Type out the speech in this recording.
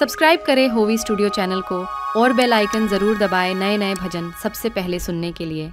Subscribe करें होवी studio channel को और बेल आइकन ज़रूर दबाएँ नए नए भजन सबसे पहले सुनने के लिए।